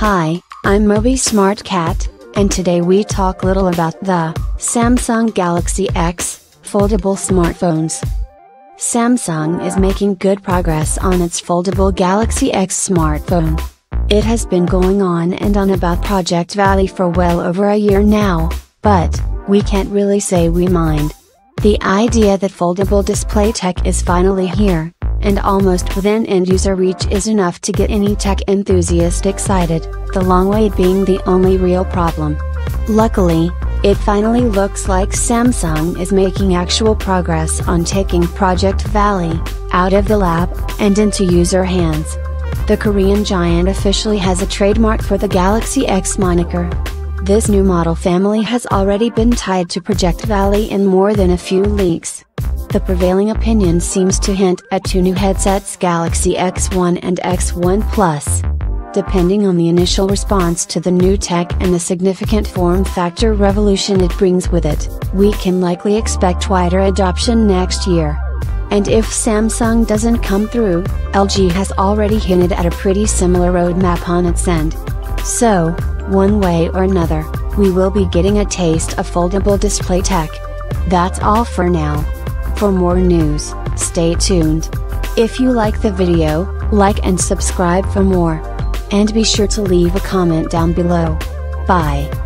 Hi, I'm Moby Smart Cat, and today we talk little about the Samsung Galaxy X foldable smartphones. Samsung is making good progress on its foldable Galaxy X smartphone. It has been going on and on about Project Valley for well over a year now, but, we can't really say we mind. The idea that foldable display tech is finally here, and almost within end user reach is enough to get any tech enthusiast excited, the long wait being the only real problem. Luckily, it finally looks like Samsung is making actual progress on taking Project Valley out of the lab and into user hands. The Korean giant officially has a trademark for the Galaxy X moniker. This new model family has already been tied to Project Valley in more than a few leaks. The prevailing opinion seems to hint at two new headsets Galaxy X1 and X1 Plus. Depending on the initial response to the new tech and the significant form factor revolution it brings with it, we can likely expect wider adoption next year. And if Samsung doesn't come through, LG has already hinted at a pretty similar roadmap on its end. So, one way or another, we will be getting a taste of foldable display tech. That's all for now. For more news, stay tuned. If you like the video, like and subscribe for more. And be sure to leave a comment down below. Bye.